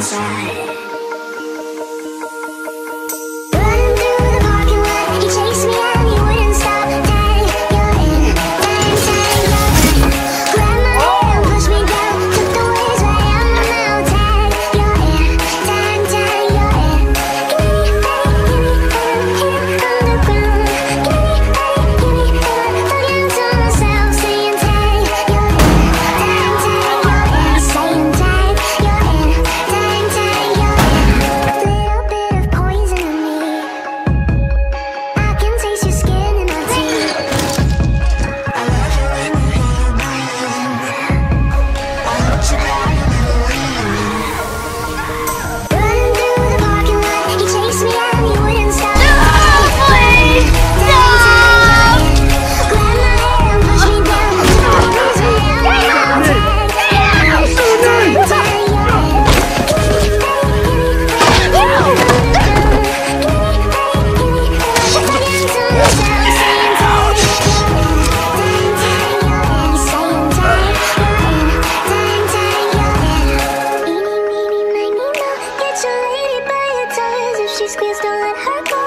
inside. she squeals, don't let her go